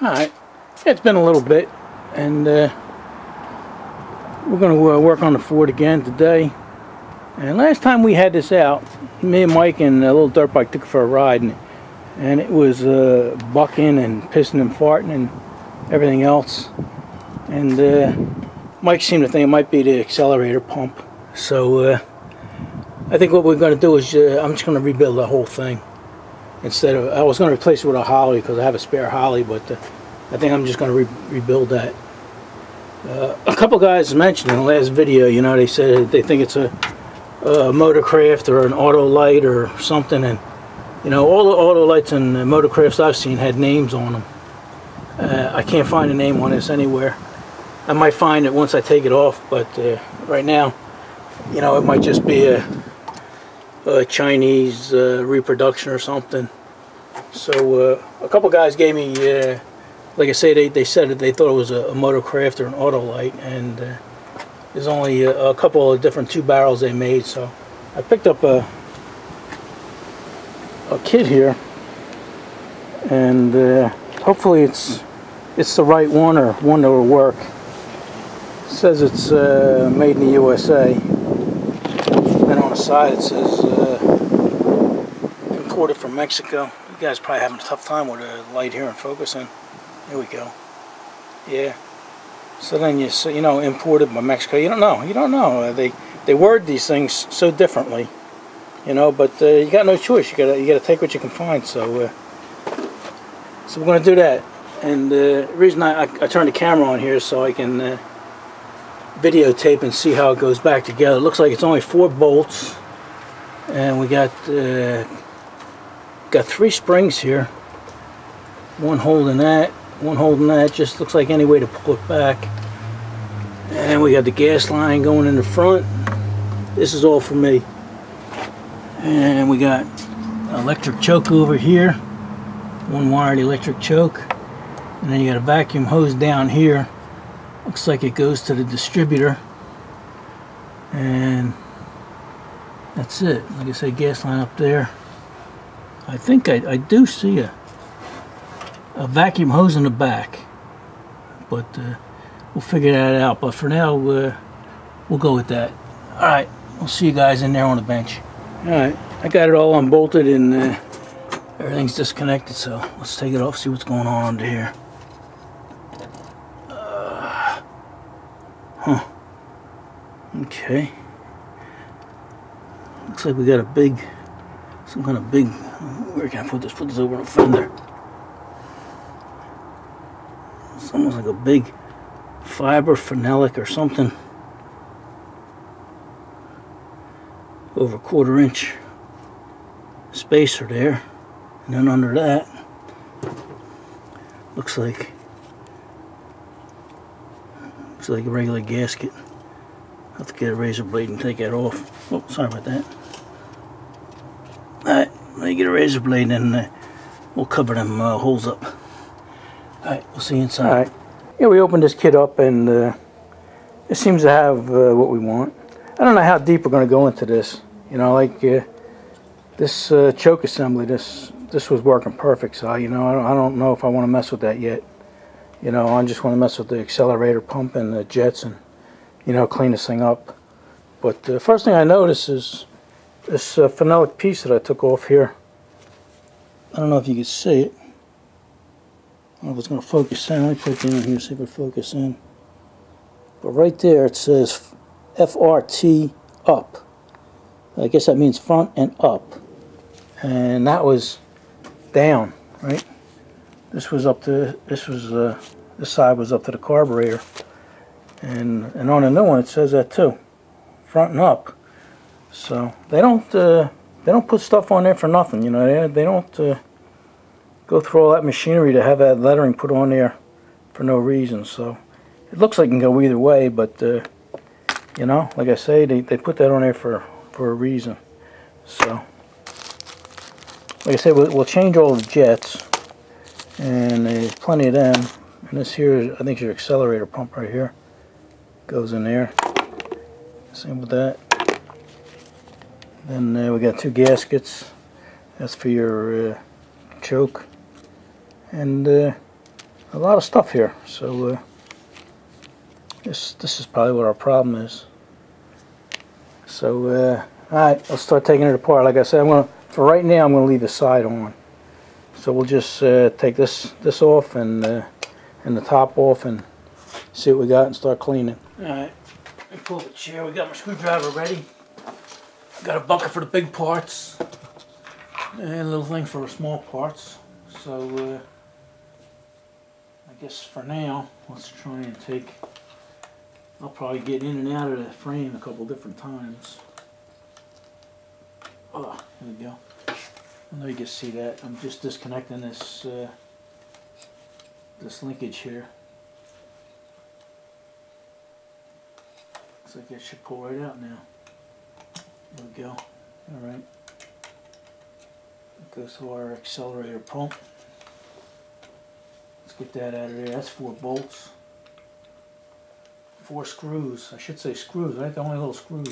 Alright, it's been a little bit and uh, we're going to uh, work on the Ford again today. And last time we had this out, me and Mike and a little dirt bike took it for a ride and, and it was uh, bucking and pissing and farting and everything else. And uh, Mike seemed to think it might be the accelerator pump. So uh, I think what we're going to do is uh, I'm just going to rebuild the whole thing instead of I was going to replace it with a Holley because I have a spare Holley but uh, I think I'm just going to re rebuild that. Uh, a couple guys mentioned in the last video, you know, they said they think it's a, a Motorcraft or an Autolite or something, and you know, all the Autolites and Motorcrafts I've seen had names on them. Uh, I can't find a name on this anywhere. I might find it once I take it off, but uh, right now, you know, it might just be a a Chinese uh, reproduction or something. So uh, a couple guys gave me, uh, like I say, they, they said that they thought it was a, a Motorcraft or an Autolite, and uh, there's only a, a, couple of different two barrels they made. So I picked up a a kit here, and uh, hopefully it's it's the right one or one that will work. It says it's uh, made in the USA. And on the side it says imported from Mexico. You guys probably having a tough time with the light here and focusing. Here we go. Yeah. So then you so you know imported by Mexico. You don't know. You don't know. They they word these things so differently. You know, but uh, you got no choice. You gotta you gotta take what you can find. So uh, so we're gonna do that. And uh, the reason I, I, I turned the camera on here so I can uh, videotape and see how it goes back together. It looks like it's only four bolts and we got uh, got three springs here. One holding that one holding that just looks like any way to pull it back. And we got the gas line going in the front. This is all for me. And we got electric choke over here. One wired electric choke. And then you got a vacuum hose down here. Looks like it goes to the distributor. And that's it. Like I said gas line up there I think I, I do see a, a vacuum hose in the back. But uh, we'll figure that out. But for now, uh, we'll go with that. Alright, we'll see you guys in there on the bench. Alright, I got it all unbolted and uh, everything's disconnected. So let's take it off, see what's going on under here. Uh, huh. Okay. Looks like we got a big, some kind of big where can I put this? Put this over the fender. It's almost like a big fiber phenolic or something. Over a quarter inch spacer there. And then under that, looks like looks like a regular gasket. Have to get a razor blade and take that off. Oh, sorry about that. Get a razor blade and uh, we'll cover them uh, holes up. Alright, we'll see inside. Alright. Yeah, we opened this kit up and uh, it seems to have uh, what we want. I don't know how deep we're going to go into this. You know, like uh, this uh, choke assembly, this this was working perfect. So, you know, I don't, I don't know if I want to mess with that yet. You know, I just want to mess with the accelerator pump and the jets and, you know, clean this thing up. But the first thing I notice is this uh, phenolic piece that I took off here. I don't know if you can see it. I don't know if it's going to focus in. Let me put it in here see if it focus in. But right there it says FRT up. I guess that means front and up. And that was down, right? This was up to, this was, uh, this side was up to the carburetor. And, and on the new one it says that too. Front and up. So they don't uh, they don't put stuff on there for nothing. You know they they don't uh, go through all that machinery to have that lettering put on there for no reason. So it looks like it can go either way, but uh, you know, like I say, they they put that on there for for a reason. So like I said, we'll, we'll change all the jets, and there's plenty of them. And this here, I think, is your accelerator pump right here. Goes in there. Same with that. Then uh, we got two gaskets. That's for your uh, choke. And uh, a lot of stuff here. So uh, this this is probably what our problem is. So uh, all right, let's start taking it apart. Like I said, I'm gonna for right now I'm gonna leave the side on. So we'll just uh, take this this off and and the top off and see what we got and start cleaning. All right, pull the chair. We got my screwdriver ready. Got a bucket for the big parts and a little thing for the small parts. So uh, I guess for now, let's try and take. I'll probably get in and out of the frame a couple different times. Oh, there we go. I know you can see that. I'm just disconnecting this uh, this linkage here. Looks like it should pull right out now. There we go. All right. Goes to our accelerator pump. Let's get that out of there. That's four bolts. Four screws. I should say screws, right? The only little screws.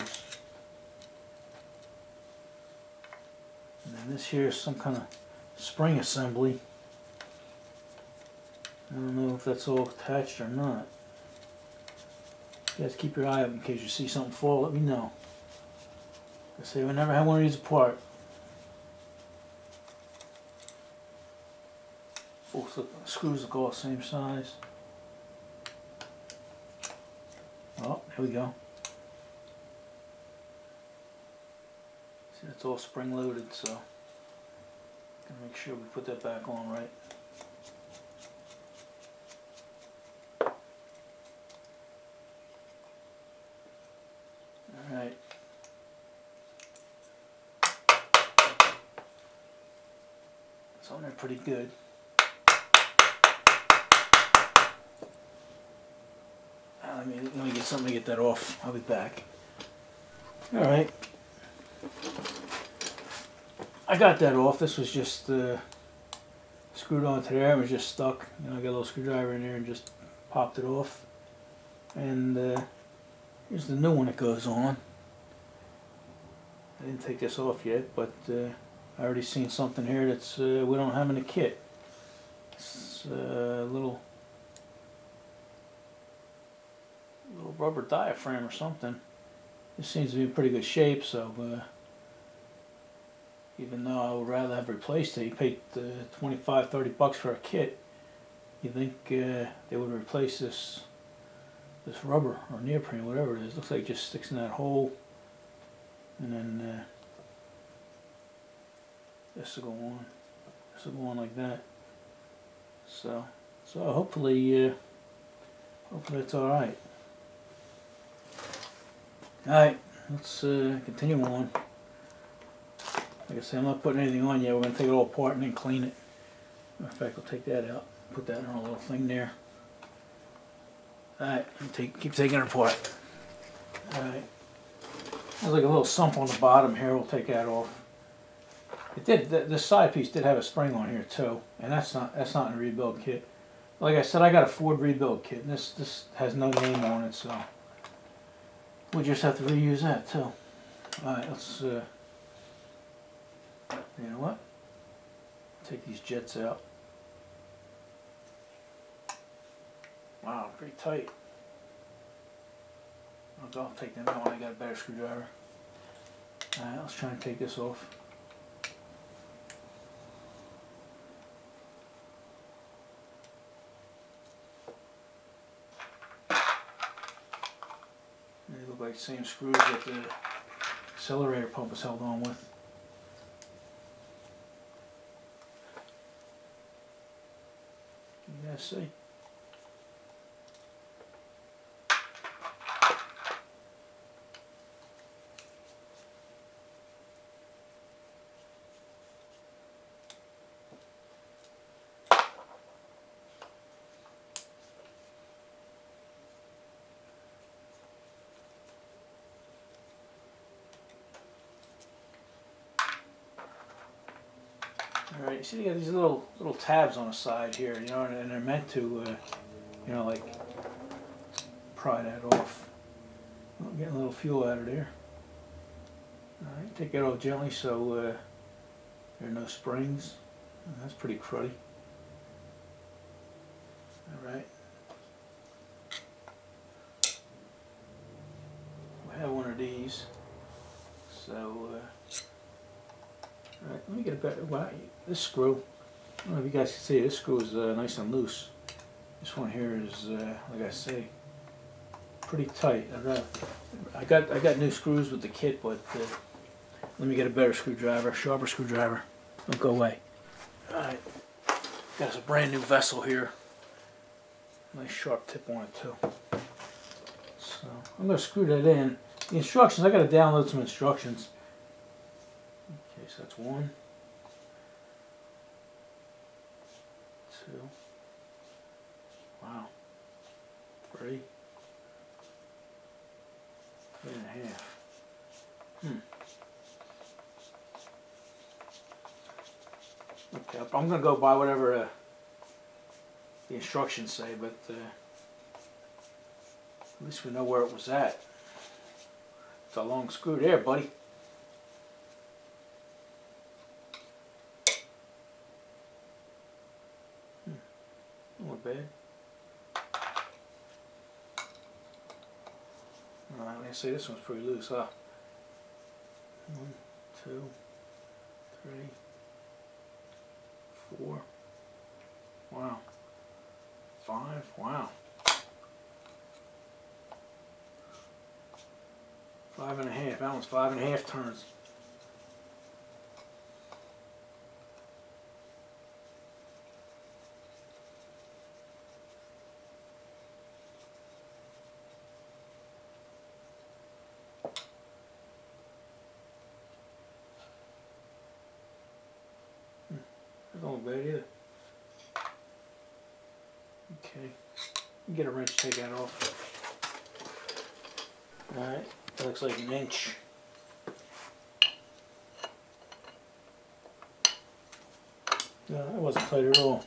And then this here is some kind of spring assembly. I don't know if that's all attached or not. You guys keep your eye up in case you see something fall, let me know. I say we never had one of these apart. Both screws look all the same size. Oh, here we go. See, it's all spring loaded, so gotta make sure we put that back on right. All right. It's on there pretty good. Uh, let me let me get something to get that off. I'll be back. All right. I got that off. This was just uh, screwed onto there. It was just stuck. You know, I got a little screwdriver in there and just popped it off. And uh, here's the new one that goes on. I didn't take this off yet, but uh, I already seen something here that's uh, we don't have in the kit. It's uh, a little little rubber diaphragm or something. This seems to be in pretty good shape, so uh, even though I would rather have replaced it, you paid uh, 25, 30 bucks for a kit. You think uh, they would replace this this rubber or neoprene, whatever it is. Looks like it just sticks in that hole, and then uh, this will go on. This will go on like that. So, so hopefully, uh, hopefully it's all right. All right, let's uh, continue on. Like I say I'm not putting anything on yet. We're to take it all apart and then clean it. Of fact, we'll take that out. Put that in our little thing there. Alright, take, keep taking it apart. Alright. There's like a little sump on the bottom here. We'll take that off. It did. The, the side piece did have a spring on here too, and that's not that's not in the rebuild kit. Like I said, I got a Ford rebuild kit, and this this has no name on it, so we just have to reuse that too. All right, let's. Uh, you know what? Take these jets out. Wow, pretty tight. I'll, I'll take them out when I got a better screwdriver. Alright, let's try and take this off. They look like the same screws that the accelerator pump is held on with. You guys see? You see, they got these little little tabs on the side here, you know, and, and they're meant to, uh, you know, like pry that off. Well, getting a little fuel out of there. All right, take it off gently so uh, there are no springs. That's pretty cruddy. Alright. We have one of these. So, uh, alright, let me get a better, well, this screw, I don't know if you guys can see, this screw is uh, nice and loose. This one here is, uh, like I say, pretty tight. I got, I got, I got new screws with the kit, but uh, let me get a better screwdriver, sharper screwdriver. Don't go away. Alright, got us a brand new vessel here. Nice sharp tip on it too. So I'm to screw that in. The instructions, I got to download some instructions. Okay, so that's one, two, wow, three, three and a half. Hmm. Okay, I'm gonna go by whatever uh, the instructions say, but uh, at least we know where it was at. It's a long screw there, buddy. Hmm. Not bad. Alright, let's see, this one's pretty loose, huh? One, two, three, four. Wow. Five. Wow. Five and a half. That one's five and a half turns. Hmm. That don't look bad either. Okay. Get a wrench, take that off. Alright. Looks like an inch. No, that wasn't tight at all.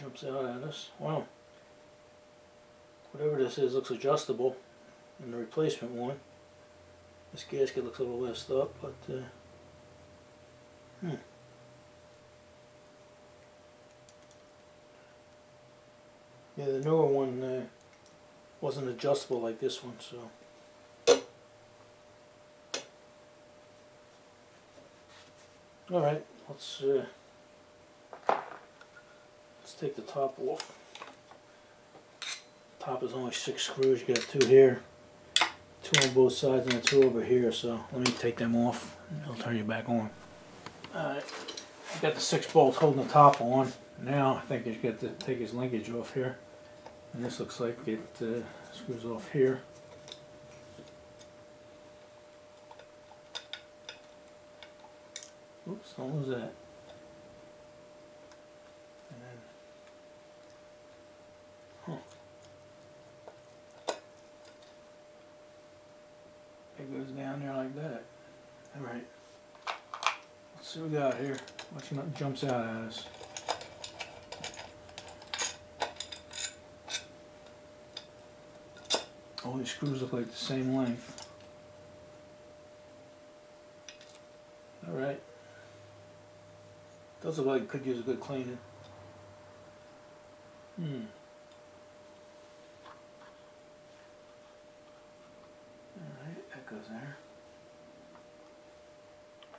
Jumps out at us. Wow. Whatever this is looks adjustable and the replacement one. This gasket looks a little messed up, but uh, hmm. Yeah, the newer one uh, wasn't adjustable like this one, so. All right, let's uh, take the top off. Top is only six screws. You got two here, two on both sides, and two over here. So let me take them off. I'll turn you back on. Alright, got the six bolts holding the top on. Now I think you got to take his linkage off here. And this looks like it uh, screws off here. Oops, don't lose that. It goes down there like that. Alright. Let's see what we got here. Watch nothing jumps out at us. All these screws look like the same length. Alright. Does look like it could use a good cleaning. Hmm. Alright, that goes there.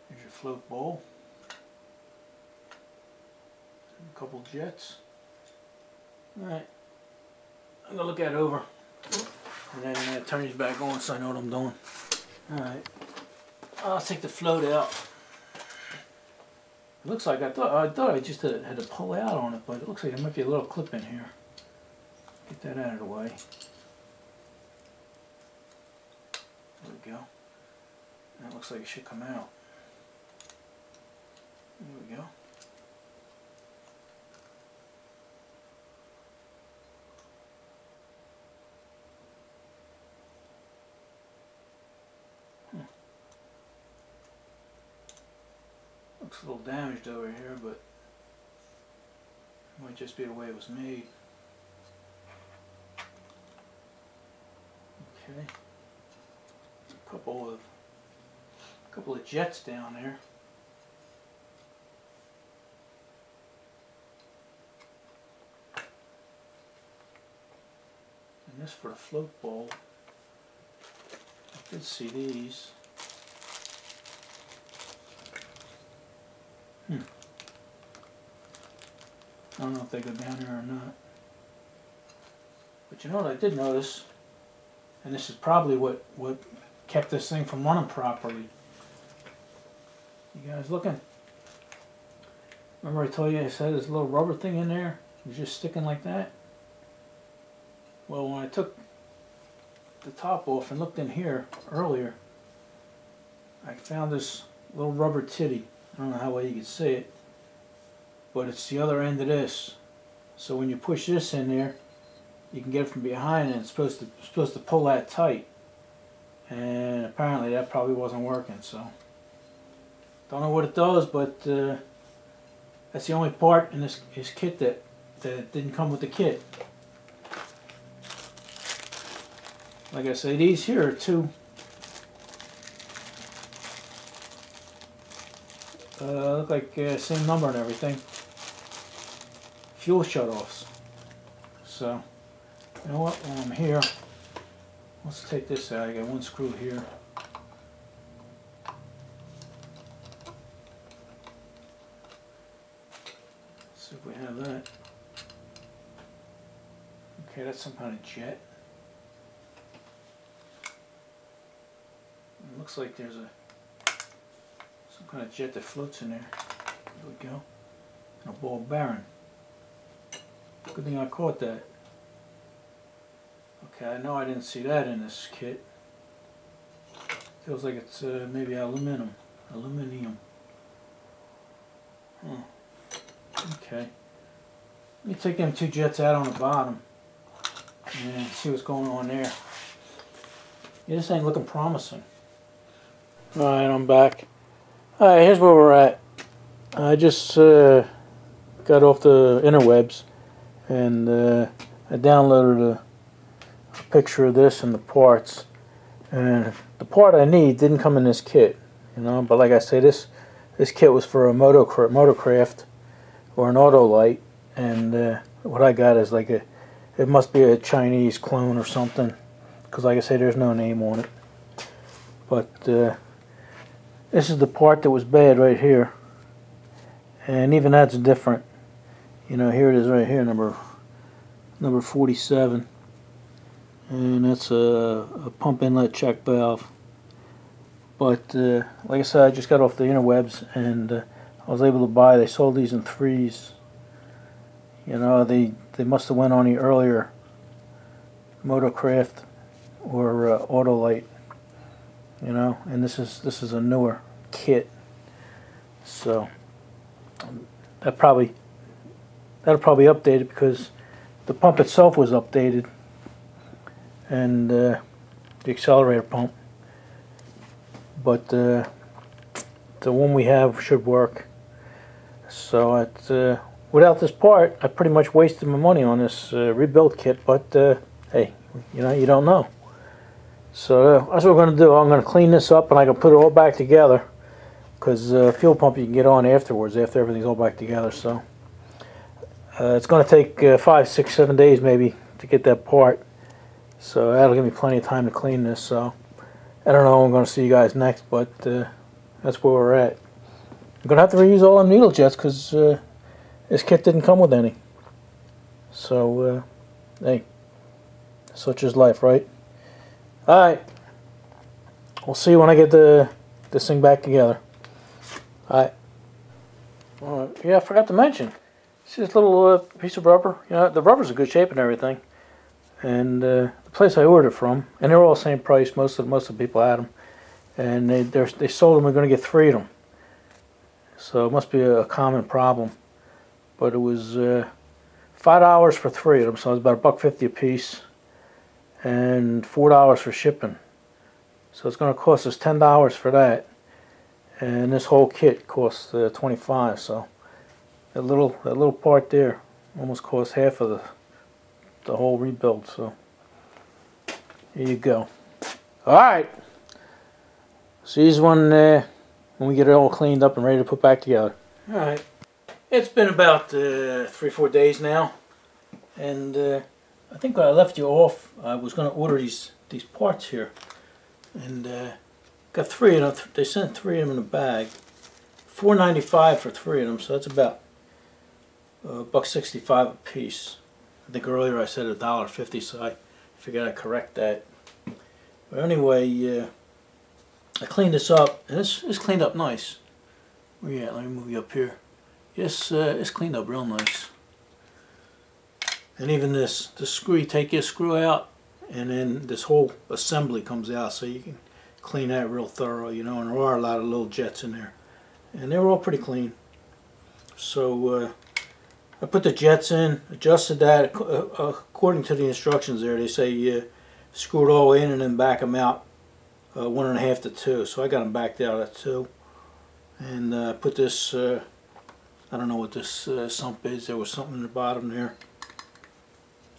Here's your float bowl. A couple jets. Alright. I'm gonna look that over. And then uh, turn these back on so I know what I'm doing. Alright. I'll take the float out. It looks like I thought I thought I just had, had to pull out on it, but it looks like there might be a little clip in here. Get that out of the way. There we go. That looks like it should come out. There we go. Hmm. Looks a little damaged over here, but might just be the way it was made. Okay. A couple of a couple of jets down there. This for a float bowl. I did see these. Hmm. I don't know if they go down here or not. But you know what I did notice? And this is probably what, what kept this thing from running properly. You guys looking? Remember I told you I said this little rubber thing in there? Was just sticking like that? Well, when I took the top off and looked in here earlier, I found this little rubber titty. I don't know how well you can see it, but it's the other end of this. So when you push this in there, you can get it from behind and it's supposed to supposed to pull that tight. And apparently that probably wasn't working, so don't know what it does, but uh, that's the only part in this, this kit that, that didn't come with the kit. Like I say, these here are two uh, look like uh, same number and everything. Fuel shutoffs. So, you know what? While I'm here, let's take this out. I got one screw here. See if we have that. Okay, that's some kind of jet. Looks like there's a some kind of jet that floats in there. There we go. And a ball bearing. Good thing I caught that. Okay, I know I didn't see that in this kit. Feels like it's uh, maybe aluminum. Aluminium. Huh. Okay. Let me take them two jets out on the bottom and see what's going on there. Yeah, this ain't looking promising. Alright, I'm back. Alright, here's where we're at. I just uh, got off the interwebs and uh, I downloaded a, a, picture of this and the parts. And the part I need didn't come in this kit, you know. But like I say, this this kit was for a motocra motorcraft or an Autolite, and uh, what I got is like a it must be a Chinese clone or something, because like I say, there's no name on it. But uh, this is the part that was bad right here. And even that's different. You know, here it is right here, number number 47. And that's a, a pump inlet check valve. But uh, like I said, I just got off the interwebs and uh, I was able to buy, they sold these in threes. You know, they, they must have went on the earlier Motocraft or uh, Autolite you know and this is this is a newer kit. So that probably that'll probably update it because the pump itself was updated and uh, the accelerator pump. But uh, the one we have should work. So it, uh, without this part I pretty much wasted my money on this uh, rebuild kit but uh, hey you know you don't know so uh, that's what we're going to do. I'm going to clean this up and I can put it all back together because uh, fuel pump you can get on afterwards after everything's all back together. So uh, it's going to take uh, five, six, seven days maybe to get that part. So that'll give me plenty of time to clean this. So I don't know. I'm going to see you guys next, but uh, that's where we're at. I'm going to have to reuse all them needle jets because uh, this kit didn't come with any. So hey, such is life, right? Alright. We'll see when I get the this thing back together. Alright. Alright. Yeah, I forgot to mention. See this little uh, piece of rubber? You know, the rubber's in good shape and everything. And uh, the place I ordered from, and they're all the same price. Most of most of the people had them, and they they sold them. We're going to get three of them. So it must be a common problem. But it was uh, five dollars for three of them, so it was about a buck fifty a piece and four dollars for shipping so it's going to cost us ten dollars for that and this whole kit costs uh, 25 so that little that little part there almost cost half of the the whole rebuild. So here you go. All right. See this one uh, when we get it all cleaned up and ready to put back together. All right. It's been about uh, three, four days now, and uh, I think when I left you off, I was going to order these these parts here, and uh, got three and them. They sent three of them in a bag, four ninety five for three of them. So that's about a uh, buck sixty five a piece. I think earlier I said a dollar fifty, so I figured I'd correct that. But anyway, uh, I cleaned this up, and it's it's cleaned up nice. Where you at? Let me move you up here. Yes, uh, it's cleaned up real nice. And even this, the screw, you take your screw out, and then this whole assembly comes out, so you can clean that real thorough, you know, and there are a lot of little jets in there. And they were all pretty clean. So, uh, I put the jets in, adjusted that uh, according to the instructions there. They say uh, screw it all in and then back them out uh, one and a half to two. So I got them backed out at two. And uh, put this uh, I don't know what this uh, sump is. There was something in the bottom there.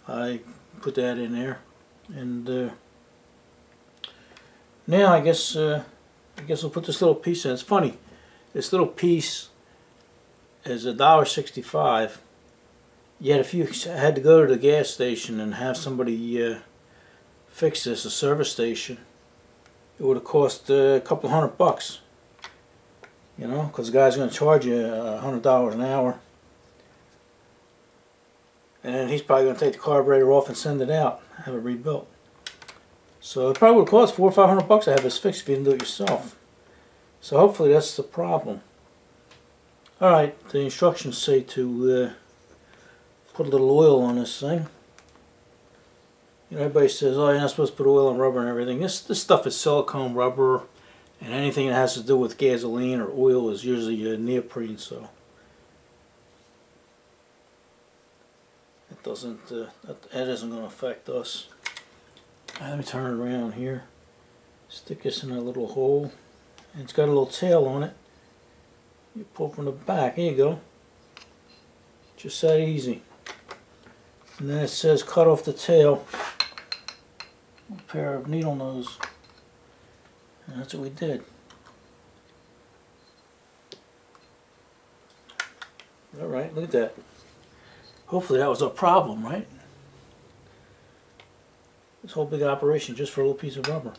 I put that in there. And uh, now I guess uh, I guess we'll put this little piece in. It's funny. This little piece is a dollar sixty-five. Yet if you had to go to the gas station and have somebody uh, fix this, a service station, it would have cost uh, a couple hundred bucks you know, because the guy's going to charge you a hundred dollars an hour, and he's probably going to take the carburetor off and send it out, have it rebuilt. So it probably would cost four or five hundred bucks to have this fixed if you didn't do it yourself. So hopefully that's the problem. All right, the instructions say to uh, put a little oil on this thing. You know, everybody says, "Oh, you're not supposed to put oil on rubber and everything." This this stuff is silicone rubber and anything that has to do with gasoline or oil is usually a neoprene, so doesn't, uh, that, that isn't going to affect us. Right, let me turn it around here. Stick this in a little hole. And it's got a little tail on it. You pull from the back. Here you go. Just that easy. And then it says cut off the tail. A pair of needle nose. And that's what we did. Alright, look at that. Hopefully that was a problem, right? This whole big operation just for a little piece of rubber.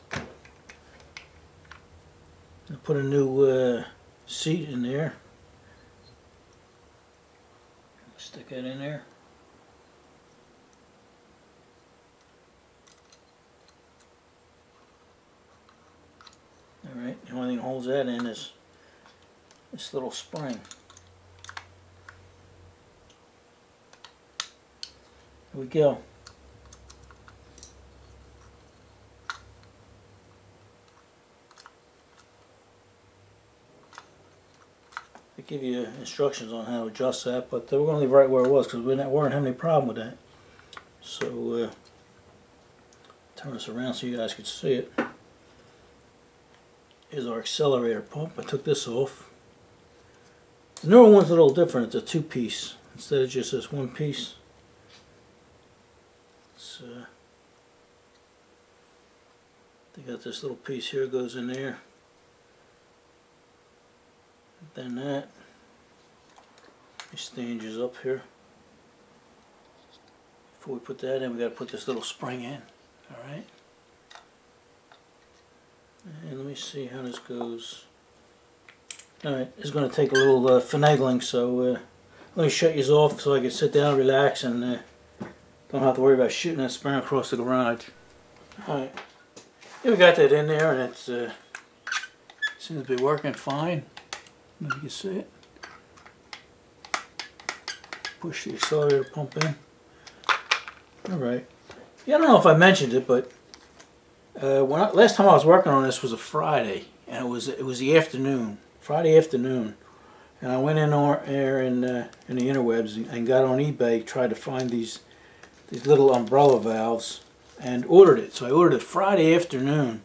I put a new uh, seat in there. Stick that in there. Alright, the only thing that holds that in is this little spring. Here we go. They give you instructions on how to adjust that, but we're going to leave right where it was because we weren't having any problem with that. So, uh, turn this around so you guys can see it is our accelerator pump. I took this off. The newer one's a little different. It's a two-piece instead of just this one piece. Uh, they got this little piece here goes in there. Then that. These up here. Before we put that in, we got to put this little spring in. All right. And let me see how this goes. Alright, it's going to take a little uh, finagling, so uh, let me shut you off so I can sit down, relax, and uh, don't have to worry about shooting that spring across the garage. Alright, yeah, we got that in there, and it uh, seems to be working fine. Maybe you can see it. Push the accelerator pump in. Alright. Yeah, I don't know if I mentioned it, but uh, when I, last time I was working on this was a Friday, and it was it was the afternoon, Friday afternoon, and I went in there in uh, in the interwebs and, and got on eBay, tried to find these these little umbrella valves, and ordered it. So I ordered it Friday afternoon,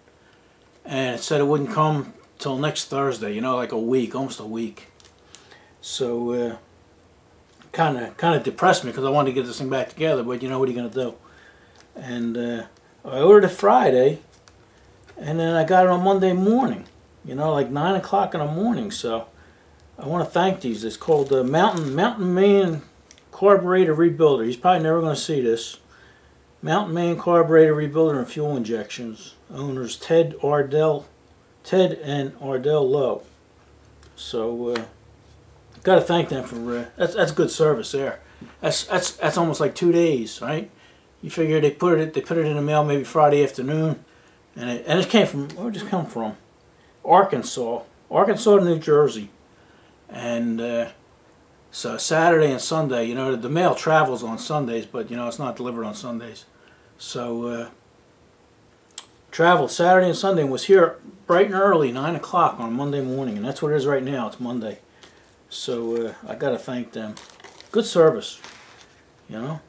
and it said it wouldn't come till next Thursday. You know, like a week, almost a week. So uh, kind of kind of depressed me because I wanted to get this thing back together. But you know what are you gonna do? And uh, I ordered it Friday, and then I got it on Monday morning. You know, like nine o'clock in the morning. So I want to thank these. It's called the Mountain Mountain Main Carburetor Rebuilder. He's probably never going to see this. Mountain Man Carburetor Rebuilder and Fuel Injections. Owners Ted Ardell, Ted and Ardell Lowe. So. Uh, Got to thank them for uh, that's that's good service there. That's that's that's almost like two days, right? You figure they put it they put it in the mail maybe Friday afternoon, and it and it came from where did it come from? Arkansas, Arkansas New Jersey, and uh, so Saturday and Sunday. You know the mail travels on Sundays, but you know it's not delivered on Sundays. So uh, traveled Saturday and Sunday and was here bright and early, nine o'clock on Monday morning, and that's what it is right now. It's Monday. So uh, I got to thank them. Good service, you know.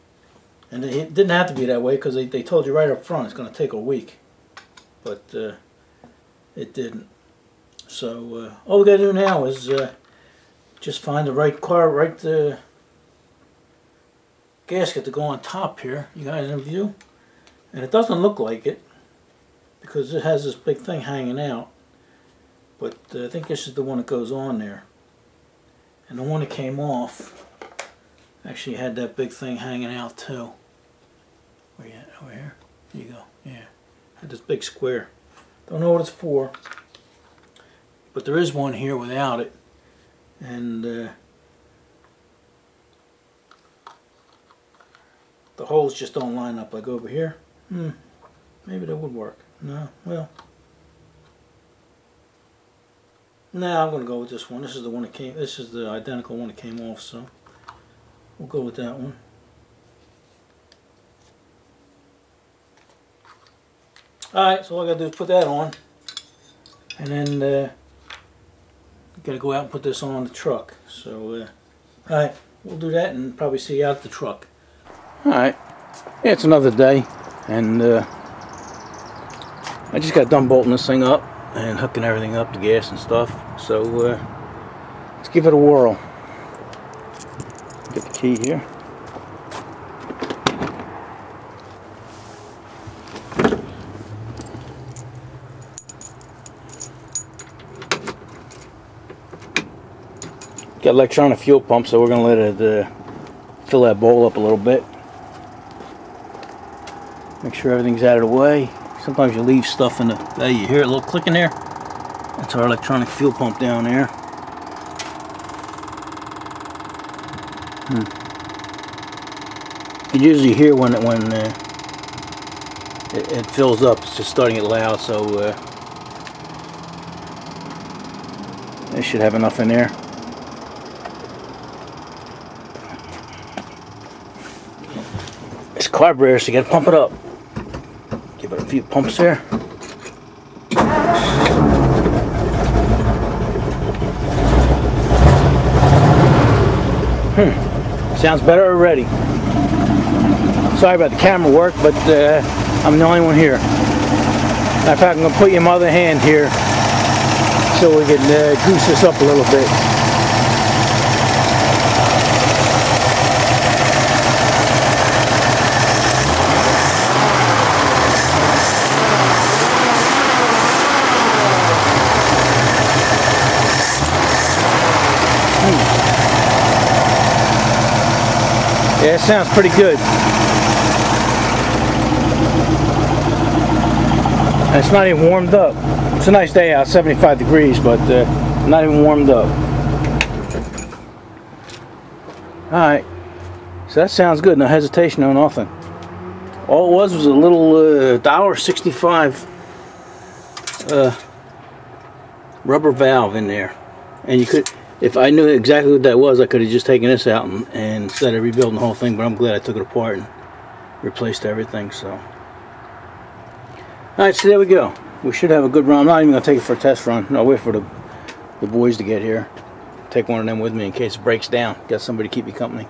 And it didn't have to be that way because they, they told you right up front it's going to take a week. But uh, it didn't. So uh, all we got to do now is uh, just find the right car, right the gasket to go on top here. You guys in view? And it doesn't look like it because it has this big thing hanging out. But uh, I think this is the one that goes on there. And the one that came off actually had that big thing hanging out too. Where you at? Over here? There you go. Yeah. Had this big square. Don't know what it's for. But there is one here without it. And uh, the holes just don't line up like over here. Hmm. Maybe that would work. No. Well. Nah, I'm going to go with this one. This is the one that came, this is the identical one that came off, so we'll go with that one. Alright, so all I got to do is put that on. And then, uh, got to go out and put this on the truck. So, uh, alright, we'll do that and probably see you out the truck. Alright, yeah, it's another day. And, uh, I just got done bolting this thing up and hooking everything up, the gas and stuff. So uh, let's give it a whirl. Get the key here. Got electronic fuel pump, so we're going to let it uh, fill that bowl up a little bit. Make sure everything's out of the way. Sometimes you leave stuff in the, you hear a little clicking there? That's our electronic fuel pump down there. Hmm. You usually hear when it, when uh, it, it, fills up, it's just starting it loud, so uh, should have enough in there. Carburetor, so you gotta pump it up Give it a few pumps there. Hmm. Sounds better already. Sorry about the camera work, but uh, I'm the only one here. In fact, I'm to put your mother hand here so we can uh, goose this up a little bit. Yeah, it sounds pretty good. And it's not even warmed up. It's a nice day out, 75 degrees, but uh, not even warmed up. Alright, so that sounds good. No hesitation, no nothing. All it was was a little uh, $1.65 uh, rubber valve in there. And you could if I knew exactly what that was, I could have just taken this out and, and instead of rebuilding the whole thing, but I'm glad I took it apart and replaced everything, so. Alright, so there we go. We should have a good run. I'm not even going to take it for a test run. I'll wait for the, the boys to get here. Take one of them with me in case it breaks down. Got somebody to keep me company.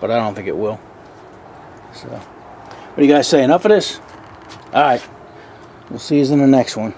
But I don't think it will. So, what do you guys say? Enough of this? Alright. We'll see you in the next one.